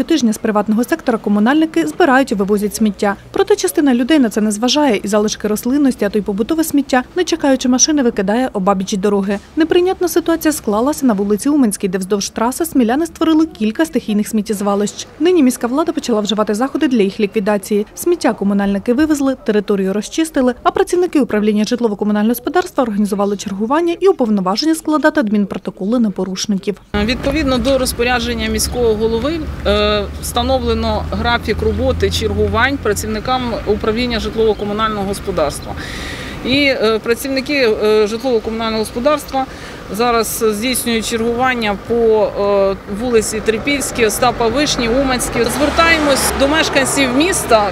щотижня з приватного сектора комунальники збирають і вивозять сміття. Проте частина людей на це не зважає і залишки рослинності, а то й побутове сміття, не чекаючи машини, викидає обабіч дороги. Неприйнятна ситуація склалася на вулиці Уменській, де вздовж траси сміляни створили кілька стихійних сміттєзвалищ. Нині міська влада почала вживати заходи для їх ліквідації. Сміття комунальники вивезли, територію розчистили, а працівники управління житлово-комунального господарства організували чергування і уповноваження складати адмінпротоколи на порушників. Відповідно до розпорядження міського голови е, встановлено графік роботи чергувань працівникам управління житлово-комунального господарства. І е, працівники е, житлово-комунального господарства зараз здійснюють чергування по е, вулиці Трипільській, Остапа Вишні, Уманській. Звертаємось до мешканців міста.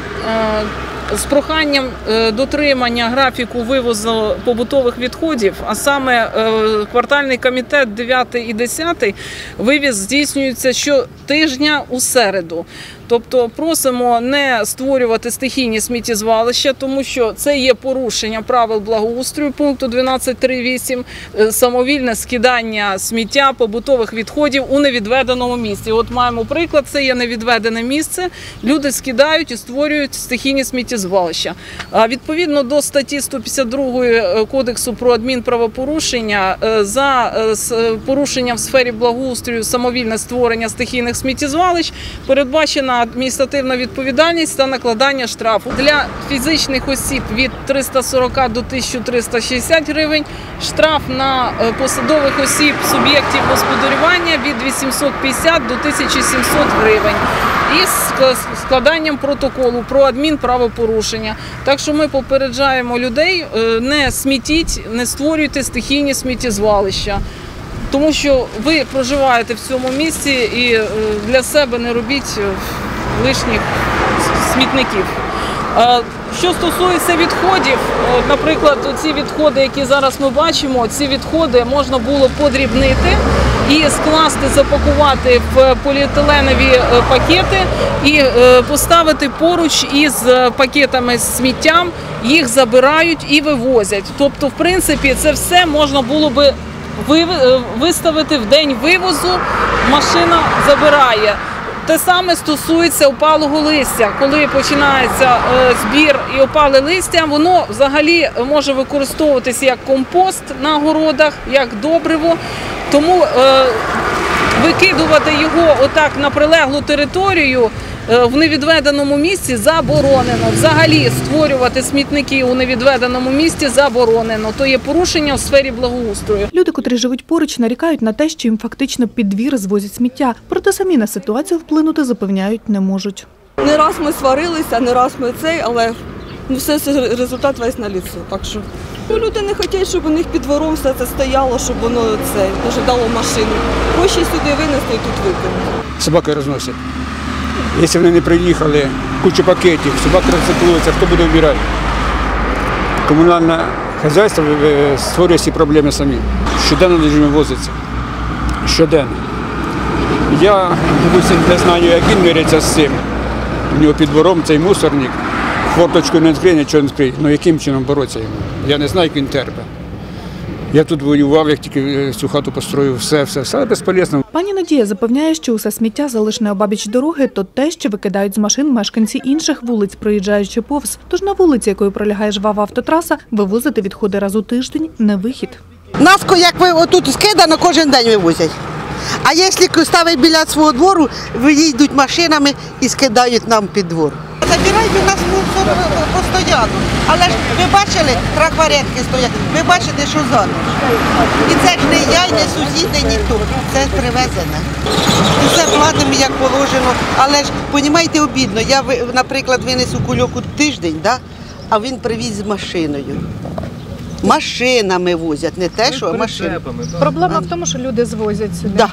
З проханням е, дотримання графіку вивозу побутових відходів, а саме е, квартальний комітет 9 і 10 вивіз здійснюється щотижня у середу. Тобто просимо не створювати стихійні сміттєзвалища, тому що це є порушення правил благоустрою пункту 12.3.8, е, самовільне скидання сміття побутових відходів у невідведеному місці. От маємо приклад, це є невідведене місце. Люди скидають і створюють стихійні сміттєзвалища. А відповідно до статті 152 е, Кодексу про адмінправопорушення е, за порушення в сфері благоустрою самовільне створення стихійних сміттєзвалищ передбачена адміністративна відповідальність та накладання штрафу для фізичних осіб від 340 до 1360 гривень, штраф на е, посадових осіб суб'єктів господарювання від 850 до 1700 гривень і з складанням протоколу про адмінправопорушення. Так що ми попереджаємо людей, е, не смітіть, не створюйте стихійні сміттєзвалища. Тому що ви проживаєте в цьому місці і е, для себе не робіть е, лишніх смітників. Що стосується відходів, е, наприклад, ці відходи, які зараз ми бачимо, ці відходи можна було подрібнити і скласти, запакувати в поліетиленові пакети і поставити поруч із пакетами з сміттям, їх забирають і вивозять. Тобто, в принципі, це все можна було би виставити в день вивозу, машина забирає. Те саме стосується опалого листя. Коли починається е, збір і опале листя, воно взагалі може використовуватися як компост на городах, як добриво. Тому е, викидувати його отак на прилеглу територію е, в невідведеному місці заборонено. Взагалі створювати смітники у невідведеному місці заборонено. То є порушення у сфері благоустрою. Люди, котрі живуть поруч, нарікають на те, що їм фактично під двір звозять сміття. Проте самі на ситуацію вплинути запевняють не можуть. Не раз ми сварилися, не раз ми цей, але ну, все це результат весь на ліцо. Так що ну, люди не хочуть, щоб у них під двором все це стояло, щоб воно це дожидало машину. Проще сюди винести і тут викинути. собаки розносять. Якщо вони не приїхали, куча пакетів, собаки розсипуються, хто буде вбирати? Комунальне хазяйство е, створює ці проблеми самі. Щоденно дуже возиться. Щоденно. Я, не знаю, як він мириться з цим. У нього під двором цей мусорник, форточку не відкриє, нічого не відкриє. Ну яким чином боротися йому? Я не знаю, як він терпить. Я тут воював, як тільки е, цю хату построїв, все, все, все безполезно. Пані Надія запевняє, що усе сміття, залишене обабіч дороги, то те, що викидають з машин мешканці інших вулиць, проїжджаючи повз. Тож на вулиці, якою пролягає жвава автотраса, вивозити відходи раз у тиждень не вихід. Нас, як ви отут скидано, кожен день вивозять. А якщо ставить біля свого двору, виїдуть машинами і скидають нам під двор. Забирають у нас мусор постійно. Але ж ви бачили, тракваретки стоять, ви бачите, що зараз. І це ж не я, і не сусіди, ніхто. Це привезене. І все платимо, як положено. Але ж, розумієте, обідно. Я, наприклад, винесу кульоку тиждень, да? а він привіз з машиною. Машинами возять, не те, що а машинами. Проблема в тому, що люди звозять сюди. Да.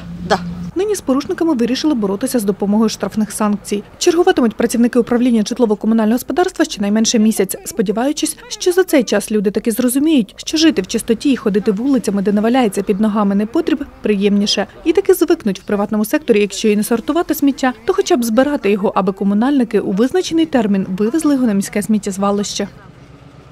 Нині з порушниками вирішили боротися з допомогою штрафних санкцій. Чергуватимуть працівники управління житлово-комунального господарства щонайменше місяць, сподіваючись, що за цей час люди таки зрозуміють, що жити в чистоті і ходити вулицями, де не валяється під ногами непотріб, приємніше. І таки звикнуть в приватному секторі, якщо і не сортувати сміття, то хоча б збирати його, аби комунальники у визначений термін вивезли його на міське сміттєзвалище.